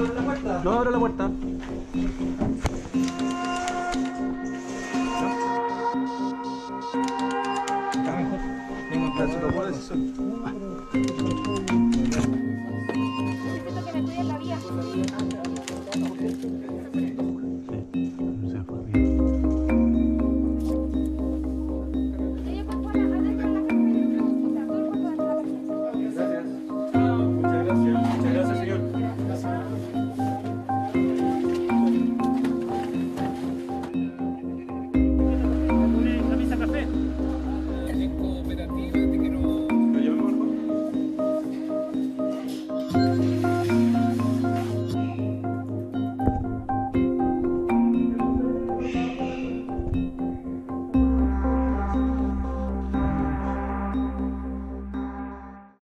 abro la puerta? No abro la puerta. Está mejor. Venga, se lo puedo decir. mit der Bibel.